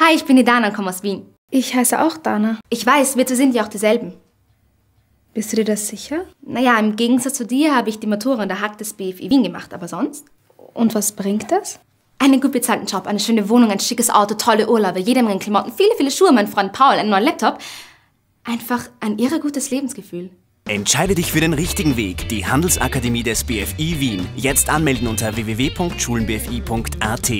Hi, ich bin die Dana und komme aus Wien. Ich heiße auch Dana. Ich weiß, wir sind ja auch dieselben. Bist du dir das sicher? Naja, im Gegensatz zu dir habe ich die Matura in der Hack des BFI Wien gemacht, aber sonst? Und was bringt das? Einen gut bezahlten Job, eine schöne Wohnung, ein schickes Auto, tolle Urlaube, jede Menge Klamotten, viele, viele Schuhe, mein Freund Paul, einen neuen Laptop. Einfach ein irre gutes Lebensgefühl. Entscheide dich für den richtigen Weg. Die Handelsakademie des BFI Wien. Jetzt anmelden unter www.schulenbfi.at.